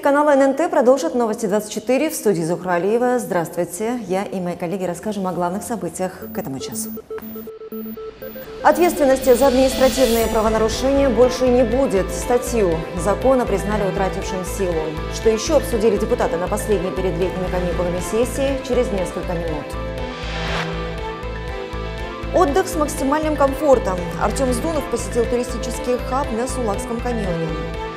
телеканала ННТ продолжат новости 24 в студии Зухра Алиева. Здравствуйте. Я и мои коллеги расскажем о главных событиях к этому часу. Ответственности за административные правонарушения больше не будет. Статью закона признали утратившим силу. Что еще обсудили депутаты на последней перед летними каникулами сессии через несколько минут. Отдых с максимальным комфортом. Артем Сдунов посетил туристический хаб на Сулакском каньоне.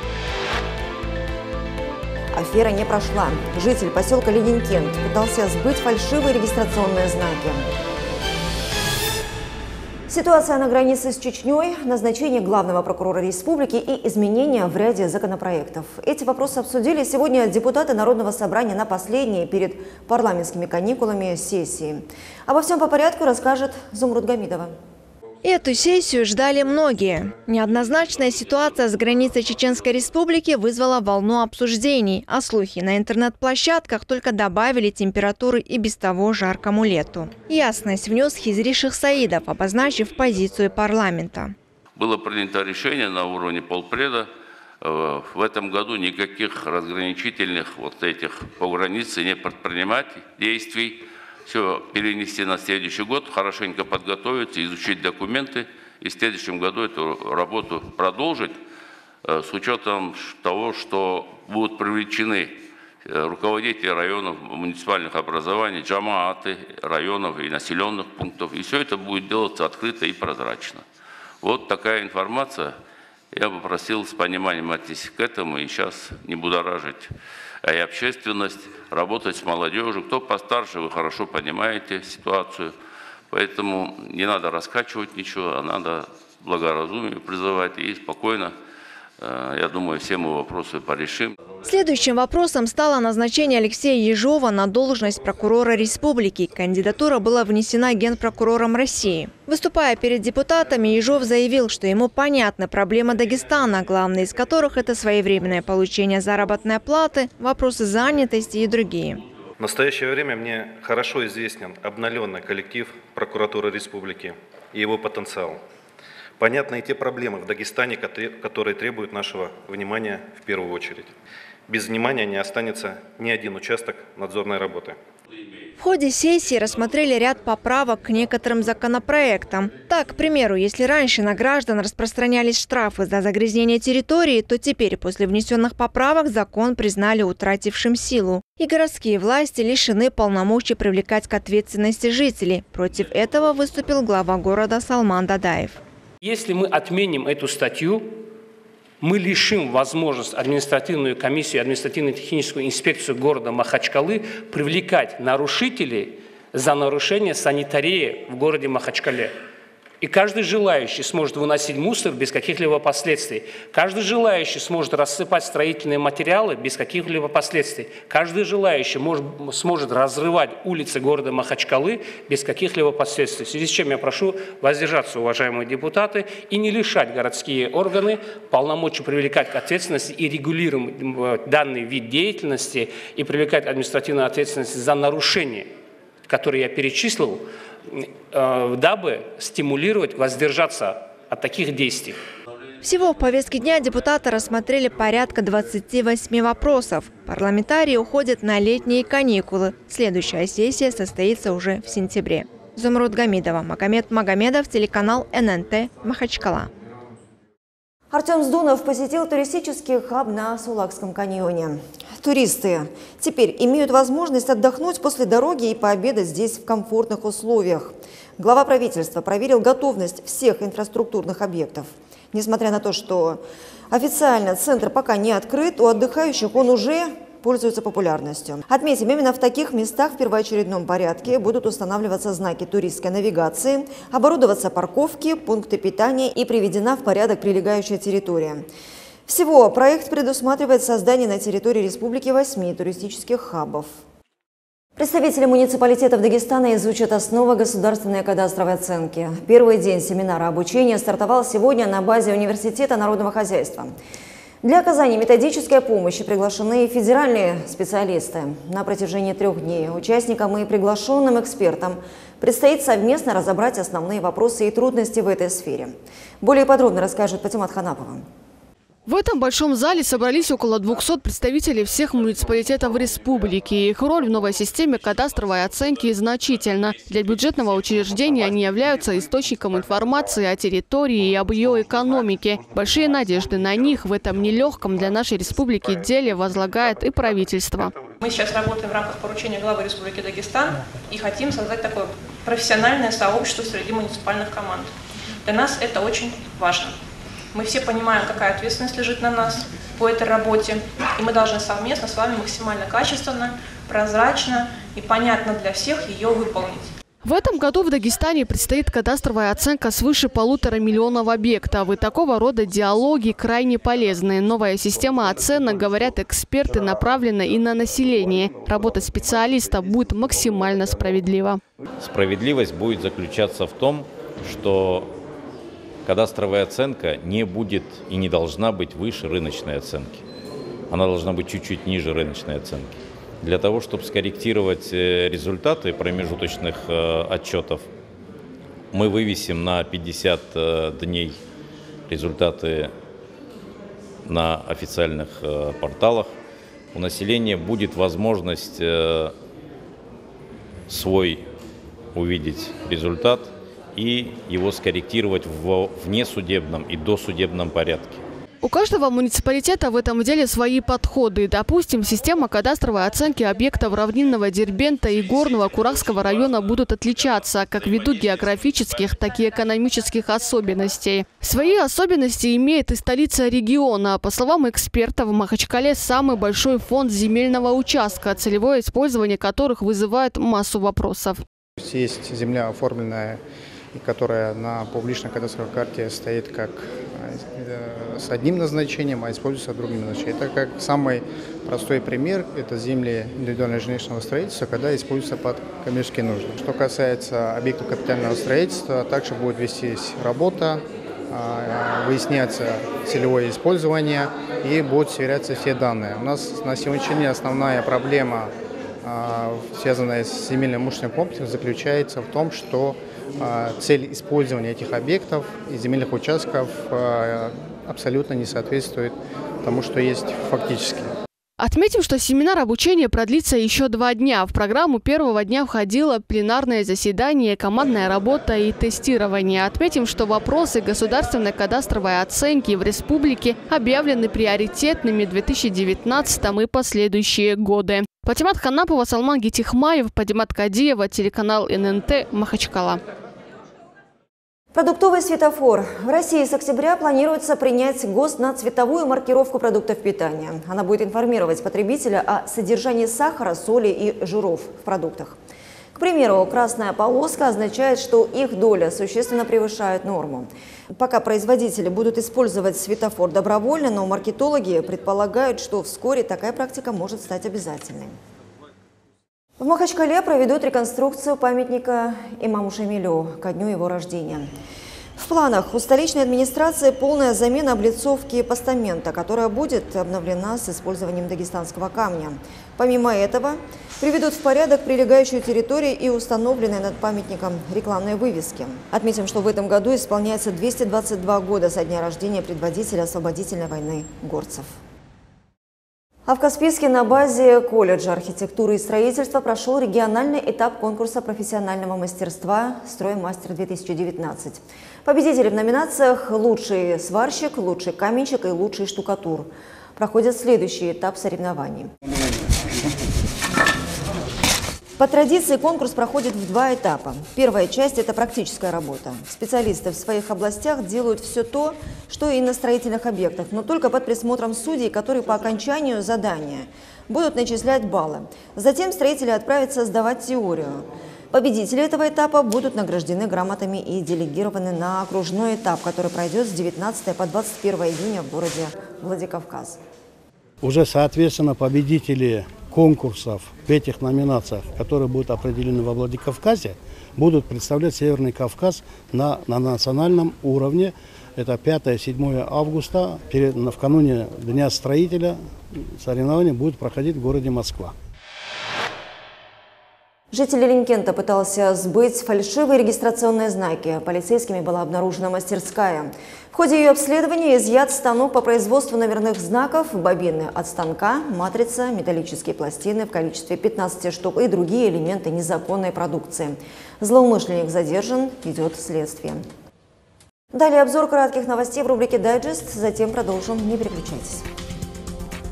Афера не прошла. Житель поселка Ленинкент пытался сбыть фальшивые регистрационные знаки. Ситуация на границе с Чечней, назначение главного прокурора республики и изменения в ряде законопроектов. Эти вопросы обсудили сегодня депутаты Народного собрания на последней перед парламентскими каникулами сессии. Обо всем по порядку расскажет Зумруд Гамидова. Эту сессию ждали многие. Неоднозначная ситуация с границей Чеченской Республики вызвала волну обсуждений, а слухи на интернет-площадках только добавили температуры и без того жаркому лету. Ясность внес Хизри Шахсаидов, обозначив позицию парламента. Было принято решение на уровне полпреда э, в этом году никаких разграничительных вот этих по границе не предпринимать действий все перенести на следующий год, хорошенько подготовиться, изучить документы и в следующем году эту работу продолжить э, с учетом того, что будут привлечены э, руководители районов, муниципальных образований, джамааты районов и населенных пунктов. И все это будет делаться открыто и прозрачно. Вот такая информация. Я бы просил с пониманием отнестись к этому и сейчас не будоражить и общественность, работать с молодежью. Кто постарше, вы хорошо понимаете ситуацию. Поэтому не надо раскачивать ничего, а надо благоразумие призывать и спокойно Э, я думаю, все мы вопросы порешим. Следующим вопросом стало назначение Алексея Ежова на должность прокурора республики. Кандидатура была внесена генпрокурором России. Выступая перед депутатами, Ежов заявил, что ему понятна проблема Дагестана, главная из которых – это своевременное получение заработной платы, вопросы занятости и другие. В настоящее время мне хорошо известен обновленный коллектив прокуратуры республики и его потенциал. Понятны и те проблемы в Дагестане, которые требуют нашего внимания в первую очередь. Без внимания не останется ни один участок надзорной работы. В ходе сессии рассмотрели ряд поправок к некоторым законопроектам. Так, к примеру, если раньше на граждан распространялись штрафы за загрязнение территории, то теперь после внесенных поправок закон признали утратившим силу. И городские власти лишены полномочий привлекать к ответственности жителей. Против этого выступил глава города Салман Дадаев. Если мы отменим эту статью, мы лишим возможность административную комиссию, административно-техническую инспекцию города Махачкалы привлекать нарушителей за нарушение санитарии в городе Махачкале. И каждый желающий сможет выносить мусор без каких-либо последствий. Каждый желающий сможет рассыпать строительные материалы без каких-либо последствий. Каждый желающий может, сможет разрывать улицы города Махачкалы без каких-либо последствий. В связи с чем я прошу воздержаться, уважаемые депутаты, и не лишать городские органы полномочий привлекать к ответственности и регулировать данный вид деятельности и привлекать административную ответственность за нарушение, которые я перечислил, Э, дабы стимулировать воздержаться от таких действий. Всего в повестке дня депутаты рассмотрели порядка 28 вопросов. Парламентарии уходят на летние каникулы. Следующая сессия состоится уже в сентябре. Зумруд Гамидова, Магомед Магомедов, телеканал ННТ, Махачкала. Артем Сдунов посетил туристический хаб на Сулакском каньоне. Туристы теперь имеют возможность отдохнуть после дороги и пообедать здесь в комфортных условиях. Глава правительства проверил готовность всех инфраструктурных объектов. Несмотря на то, что официально центр пока не открыт, у отдыхающих он уже пользуются популярностью. Отметим, именно в таких местах в первоочередном порядке будут устанавливаться знаки туристской навигации, оборудоваться парковки, пункты питания и приведена в порядок прилегающая территория. Всего проект предусматривает создание на территории республики восьми туристических хабов. Представители муниципалитетов Дагестана изучат основы государственной кадастровой оценки. Первый день семинара обучения стартовал сегодня на базе Университета народного хозяйства. Для оказания методической помощи приглашены федеральные специалисты. На протяжении трех дней участникам и приглашенным экспертам предстоит совместно разобрать основные вопросы и трудности в этой сфере. Более подробно расскажет Патимат Ханапова. В этом большом зале собрались около 200 представителей всех муниципалитетов республики. Их роль в новой системе кадастровой оценки значительна. Для бюджетного учреждения они являются источником информации о территории и об ее экономике. Большие надежды на них в этом нелегком для нашей республики деле возлагает и правительство. Мы сейчас работаем в рамках поручения главы Республики Дагестан и хотим создать такое профессиональное сообщество среди муниципальных команд. Для нас это очень важно. Мы все понимаем, какая ответственность лежит на нас по этой работе, и мы должны совместно с вами максимально качественно, прозрачно и понятно для всех ее выполнить. В этом году в Дагестане предстоит кадастровая оценка свыше полутора миллионов объектов. И такого рода диалоги крайне полезны. Новая система оценок, говорят эксперты, направлена и на население. Работа специалиста будет максимально справедлива. Справедливость будет заключаться в том, что кадастровая оценка не будет и не должна быть выше рыночной оценки. Она должна быть чуть-чуть ниже рыночной оценки. Для того, чтобы скорректировать э, результаты промежуточных э, отчетов, мы вывесим на 50 э, дней результаты на официальных порталах. У населения будет возможность свой увидеть результат – и его скорректировать в внесудебном и досудебном порядке. У каждого муниципалитета в этом деле свои подходы. Допустим, система кадастровой оценки объектов равнинного Дербента и горного Курахского района будут отличаться как ввиду географических, так и экономических особенностей. Свои особенности имеет и столица региона. По словам экспертов, в Махачкале самый большой фонд земельного участка, целевое использование которых вызывает массу вопросов. Есть земля оформленная которая на публичной кадастровой карте стоит как э, с одним назначением, а используется другим назначением. Это как самый простой пример, это земли индивидуального жилищного строительства, когда используются под коммерческие нужды. Что касается объектов капитального строительства, также будет вестись работа, а, выясняться целевое использование и будут сверяться все данные. У нас на сегодняшний день основная проблема, связанная с земельным имущественным комплексом, заключается в том, что а, цель использования этих объектов и земельных участков а, абсолютно не соответствует тому, что есть фактически. Отметим, что семинар обучения продлится еще два дня. В программу первого дня входило пленарное заседание, командная работа и тестирование. Отметим, что вопросы государственной кадастровой оценки в республике объявлены приоритетными в 2019 и последующие годы. Патимат Ханапова, Салман Гитихмаев, Падимат Кадиева, телеканал ННТ, Махачкала. Продуктовый светофор. В России с октября планируется принять ГОСТ на цветовую маркировку продуктов питания. Она будет информировать потребителя о содержании сахара, соли и жиров в продуктах. К примеру, красная полоска означает, что их доля существенно превышает норму. Пока производители будут использовать светофор добровольно, но маркетологи предполагают, что вскоре такая практика может стать обязательной. В Махачкале проведут реконструкцию памятника имаму Шамилю ко дню его рождения. В планах у столичной администрации полная замена облицовки постамента, которая будет обновлена с использованием дагестанского камня. Помимо этого, приведут в порядок прилегающую территорию и установленные над памятником рекламные вывески. Отметим, что в этом году исполняется 222 года со дня рождения предводителя освободительной войны горцев. А в Каспийске на базе колледжа архитектуры и строительства прошел региональный этап конкурса профессионального мастерства «Строймастер-2019». Победители в номинациях «Лучший сварщик», «Лучший каменщик» и «Лучший штукатур» проходят следующий этап соревнований. По традиции конкурс проходит в два этапа. Первая часть – это практическая работа. Специалисты в своих областях делают все то, что и на строительных объектах, но только под присмотром судей, которые по окончанию задания будут начислять баллы. Затем строители отправятся сдавать теорию. Победители этого этапа будут награждены грамотами и делегированы на окружной этап, который пройдет с 19 по 21 июня в городе Владикавказ. Уже, соответственно, победители конкурсов в этих номинациях, которые будут определены во Владикавказе, будут представлять Северный Кавказ на, на национальном уровне. Это 5-7 августа, перед, кануне Дня строителя соревнования будут проходить в городе Москва. Житель Ленкента пытался сбыть фальшивые регистрационные знаки. Полицейскими была обнаружена мастерская. В ходе ее обследования изъят станок по производству номерных знаков, бобины от станка, матрица, металлические пластины в количестве 15 штук и другие элементы незаконной продукции. Злоумышленник задержан, идет следствие. Далее обзор кратких новостей в рубрике «Дайджест», затем продолжим. Не переключайтесь.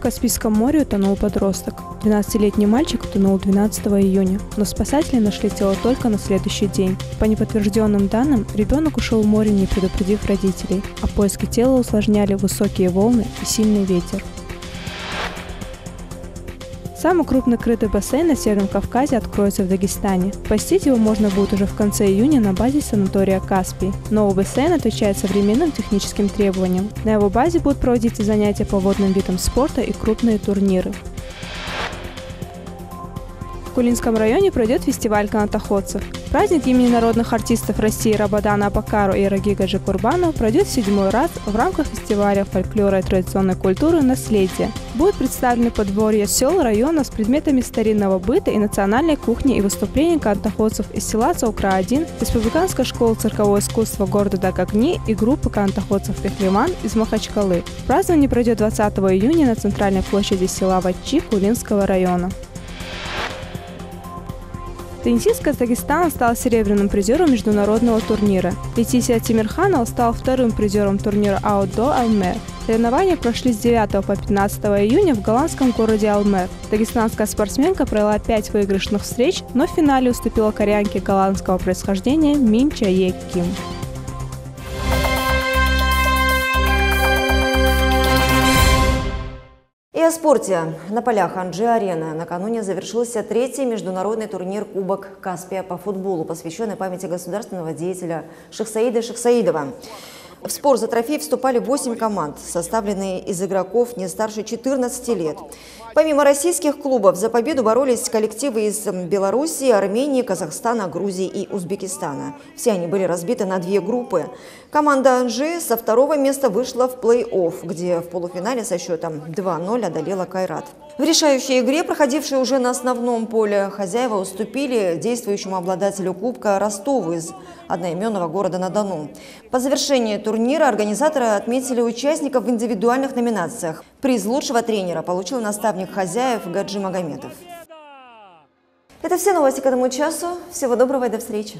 Каспийском море утонул подросток. 12-летний мальчик утонул 12 июня, но спасатели нашли тело только на следующий день. По неподтвержденным данным, ребенок ушел в море, не предупредив родителей, а поиски тела усложняли высокие волны и сильный ветер. Самый крупный крытый бассейн на Северном Кавказе откроется в Дагестане. Посетить его можно будет уже в конце июня на базе санатория «Каспий». Новый бассейн отвечает современным техническим требованиям. На его базе будут проводиться занятия по водным видам спорта и крупные турниры. В Кулинском районе пройдет фестиваль канатоходцев. Праздник имени народных артистов России Рабадана Абакару и Рагига Джекурбану пройдет в седьмой раз в рамках фестиваля фольклора и традиционной культуры «Наследие». Будут представлены подворья сел района с предметами старинного быта и национальной кухни и выступления канатоходцев из села Цаукра-1, Республиканской школы циркового искусства города Дагагни и группы канатоходцев Пехлеман из Махачкалы. Празднование пройдет 20 июня на центральной площади села Ватчи Кулинского района. Теннисистка из Дагестана стала серебряным призером международного турнира. Летисия Тимирханова стала вторым призером турнира Аудо Алмер. Соревнования прошли с 9 по 15 июня в голландском городе Алмер. Дагестанская спортсменка провела 5 выигрышных встреч, но в финале уступила корянке голландского происхождения Мин Чае Ким. И о спорте. На полях Анджи-Арена накануне завершился третий международный турнир Кубок Каспия по футболу, посвященный памяти государственного деятеля Шахсаида Шахсаидова. В спор за трофей вступали 8 команд, составленные из игроков не старше 14 лет. Помимо российских клубов, за победу боролись коллективы из Белоруссии, Армении, Казахстана, Грузии и Узбекистана. Все они были разбиты на две группы. Команда Анжи со второго места вышла в плей-офф, где в полуфинале со счетом 2-0 одолела Кайрат. В решающей игре, проходившей уже на основном поле, хозяева уступили действующему обладателю Кубка Ростову из одноименного города на Дону. По завершении турнира организаторы отметили участников в индивидуальных номинациях. Приз лучшего тренера получил наставник хозяев Гаджи Магометов. Это все новости к этому часу. Всего доброго и до встречи.